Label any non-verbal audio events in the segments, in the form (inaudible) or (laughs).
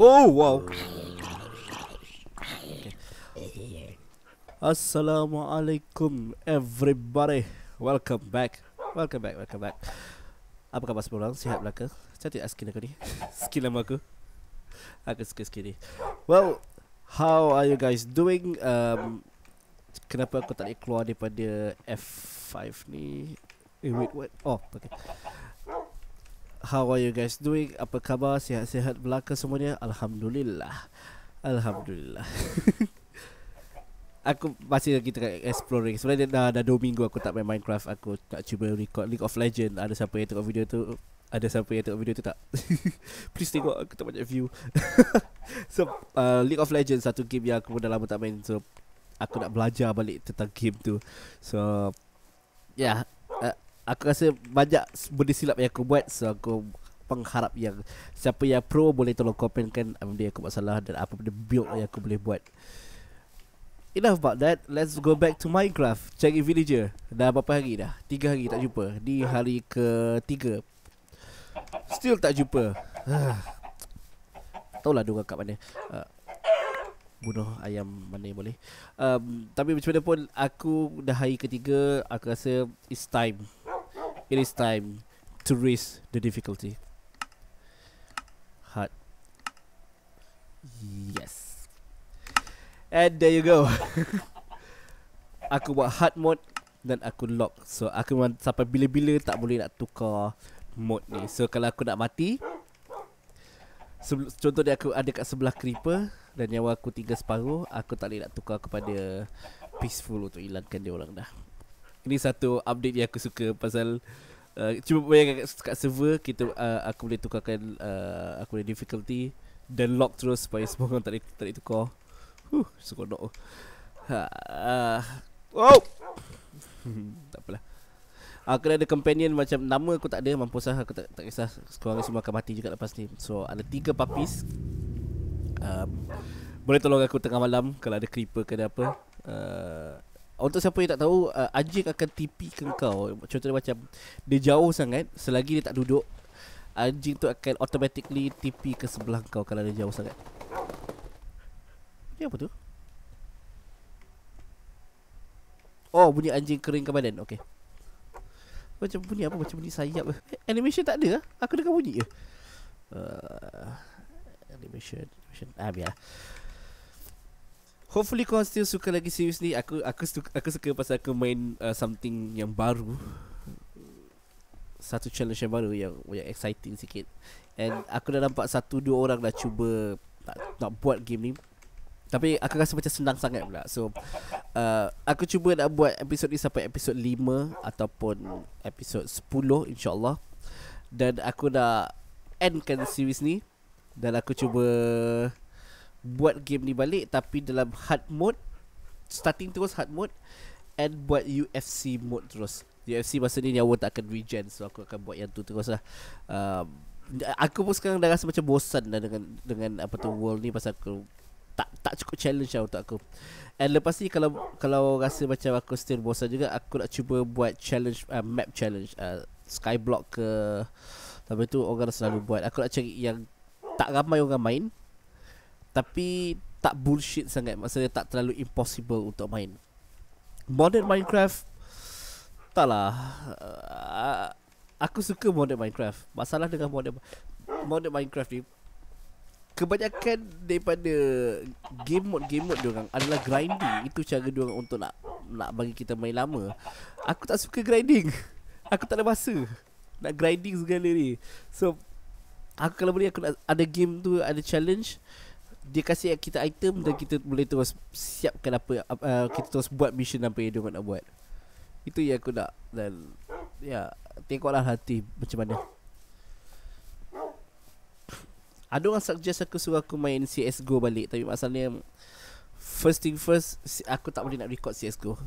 Oh wow. Assalamualaikum everybody. Welcome back. Welcome back. Welcome back. Apa khabar semua orang? Sihat belaka? Cantik skin aku ni? (laughs) Skin lama aku. Aku suka skin ni. Well, how are you guys doing? Um, kenapa aku tak boleh keluar daripada F5 ni? Eh wait, what? Oh, okay. How are you guys doing? Apa khabar? Sihat-sihat belaka semuanya? Alhamdulillah. Alhamdulillah. (laughs) aku masih lagi tengah exploring. Sebenarnya dah, dah 2 minggu aku tak main Minecraft. Aku tak cuba record League of Legend. Ada siapa yang tengok video tu? Ada siapa yang tengok video tu tak? (laughs) Please tengok aku tak banyak view. (laughs) so uh, League of Legends satu game yang aku dah lama tak main. So aku nak belajar balik tentang game tu. So yeah, uh, aku rasa banyak benda silap yang aku buat. So aku pengharap yang siapa yang pro boleh tolong komenkan apa yang aku buat salah dan apa benda build yang aku boleh buat. Enough about that. Let's go back to Minecraft. Cari villager Dah berapa hari dah? Tiga hari tak jumpa. Di hari ketiga. Still tak jumpa. Taulah dia orang kat mana. Uh, Bunuh ayam mana yang boleh. Um, Tapi macam mana pun Aku dah hari ketiga Aku rasa It's time It is time To raise the difficulty. Hard Yes. And there you go. (laughs) Aku buat hard mode Dan aku lock. So aku memang sampai bila-bila Tak boleh nak tukar Mode ni. So kalau aku nak mati Contoh dia aku ada kat sebelah creeper Dan nyawa aku tinggal separuh Aku tak boleh nak tukar kepada Peaceful untuk hilangkan dia orang dah Ini satu update yang aku suka Pasal uh, Cuba bayangkan kat, kat server Kita uh, Aku boleh tukarkan uh, Aku boleh difficulty Dan lock terus Supaya semua orang tak tak boleh tukar Huh, seronok. Ha. Uh, wow. (laughs) tak apalah. Aku uh, ada companion macam nama aku tak ada mampus lah aku tak tak kisah sekurang semua akan mati juga lepas ni. So ada tiga puppies. Um, boleh tolong aku tengah malam kalau ada creeper ke apa. Uh, untuk siapa yang tak tahu uh, anjing akan TP ke kau. Contohnya macam dia jauh sangat selagi dia tak duduk anjing tu akan automatically TP ke sebelah kau kalau dia jauh sangat. Ni apa tu? Oh, bunyi anjing kering ke badan. Okey. Macam bunyi apa? Macam bunyi sayap. Eh, animation tak ada? Aku dengar bunyi je. Uh, animation, animation. Ah, biar. Hopefully kau still suka lagi series ni. Aku aku suka, aku suka pasal aku main uh, something yang baru. Satu challenge yang baru yang yang exciting sikit. And aku dah nampak satu dua orang dah cuba nak, nak buat game ni tapi aku rasa macam senang sangat pula So uh, Aku cuba nak buat episod ni sampai episod 5 Ataupun episod 10 insyaAllah Dan aku nak endkan series ni Dan aku cuba Buat game ni balik Tapi dalam hard mode Starting terus hard mode And buat UFC mode terus UFC masa ni nyawa tak akan regen So aku akan buat yang tu terus lah um, Aku pun sekarang dah rasa macam bosan dah dengan dengan apa tu world ni pasal aku tak tak cukup challenge lah untuk aku. And lepas ni kalau kalau rasa macam aku still bosan juga aku nak cuba buat challenge uh, map challenge uh, skyblock ke tapi tu orang selalu buat. Aku nak cari yang tak ramai orang main tapi tak bullshit sangat. Maksudnya tak terlalu impossible untuk main. Modern Minecraft taklah uh, aku suka modern Minecraft. Masalah dengan modern modern Minecraft ni kebanyakan daripada game mode game mode diorang adalah grinding itu cara diorang untuk nak nak bagi kita main lama aku tak suka grinding aku tak ada masa nak grinding segala ni so aku kalau boleh aku nak ada game tu ada challenge dia kasih kita item dan kita boleh terus siapkan apa uh, kita terus buat mission apa yang diorang nak buat. Itu yang aku nak dan ya tengoklah hati macam mana. Ada orang suggest aku suruh aku main CSGO balik Tapi masalahnya First thing first Aku tak boleh nak record CSGO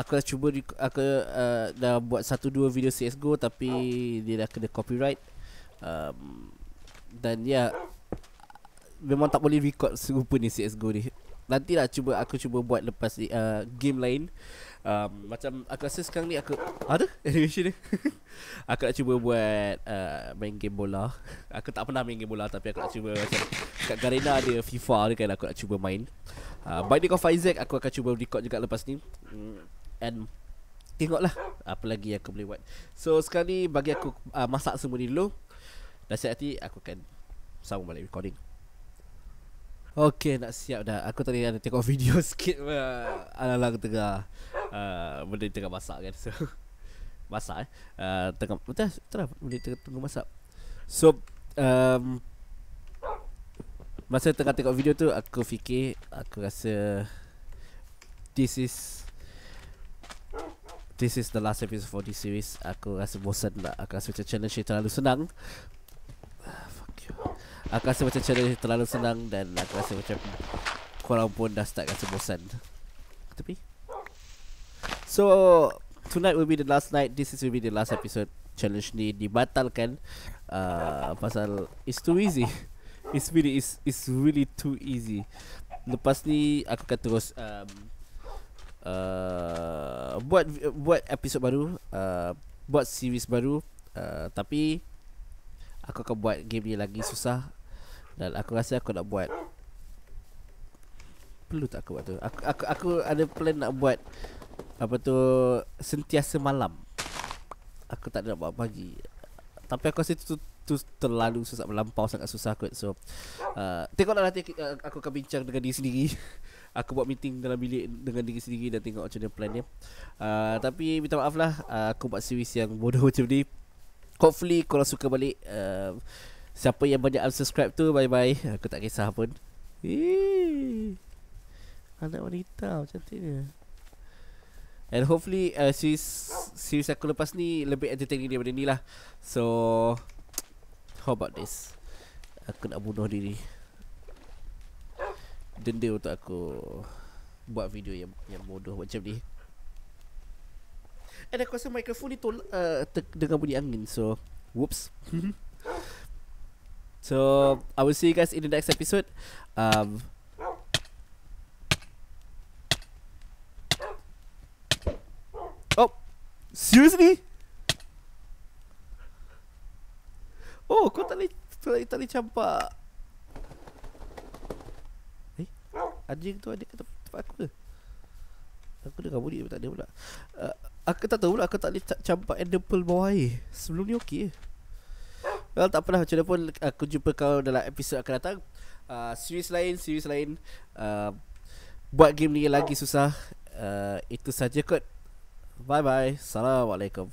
Aku dah cuba Aku uh, dah buat satu dua video CSGO Tapi Dia dah kena copyright. Um, Dan ya Memang tak boleh record serupa ni CSGO ni. Nanti lah cuba Aku cuba buat lepas ni uh, Game lain. Um, Macam Aku rasa sekarang ni Aku Ada animation ni? (laughs) Aku nak cuba buat uh, Main game bola. Aku tak pernah main game bola Tapi aku nak cuba Macam Kat Garena ada FIFA ni kan Aku nak cuba main. Uh, Binding of Isaac Aku akan cuba record juga lepas ni. Mm, And Tengoklah Apa lagi yang aku boleh buat. So sekarang ni Bagi aku uh, Masak semua ni dulu. Dah siap hati Aku akan Sambung balik recording Okay nak siap dah. Aku tadi ada tengok video (laughs) sikit Alang-alang tengah uh, Benda tengah masak kan. So (laughs) Masak eh. Uh, Tengah Betul lah Benda tengah tengah masak. So um, Masa tengah tengok video tu Aku fikir Aku rasa This is This is the last episode for this series. Aku rasa bosan lah Aku rasa macam challenge ni terlalu senang Aku rasa macam challenge terlalu senang Dan aku rasa macam Korang pun dah start rasa bosan. Tapi So Tonight will be the last night. This is will be the last episode Challenge ni dibatalkan uh, Pasal It's too easy. (laughs) It's really It's, it's really too easy. Lepas ni Aku akan terus um, uh, Buat Buat episod baru uh, Buat series baru uh, Tapi Aku akan buat game ni lagi susah dan aku rasa aku nak buat Perlu tak aku buat tu? Aku, aku, aku ada plan nak buat Apa tu Sentiasa malam. Aku tak ada nak buat pagi. Tapi aku rasa tu, tu terlalu susah Melampau sangat susah kot. So uh, Tengoklah nanti uh, aku akan bincang dengan diri sendiri. (laughs) Aku buat meeting dalam bilik Dengan diri sendiri Dan tengok macam mana plan dia. Uh, Tapi minta maaf lah uh, Aku buat series yang bodoh (laughs) macam ni. Hopefully korang suka balik. Uh, Siapa yang banyak unsubscribe tu Bye bye Aku tak kisah pun. Eee. Anak wanita Cantiknya And hopefully uh, series, series aku lepas ni Lebih entertaining daripada ni lah. So How about this? Aku nak bunuh diri. Denda untuk aku Buat video yang yang bodoh macam ni. And aku rasa mikrofon ni tol uh, Dengar bunyi angin So Whoops (laughs) So I will see you guys in the next episode. Um, oh, seriously? Oh, kau tak boleh tak boleh, campak. Eh, anjing tu ada kat tempat aku ke? Aku dengar bunyi tapi tak ada pula. Uh, aku tak tahu pula aku tak boleh campak enderpearl bawah air. Sebelum ni okey. Well tak apalah macam mana pun Aku jumpa kau dalam episod akan datang. Uh, Series lain Series lain. Uh, Buat game ni lagi susah. Uh, Itu saja kot. Bye bye Assalamualaikum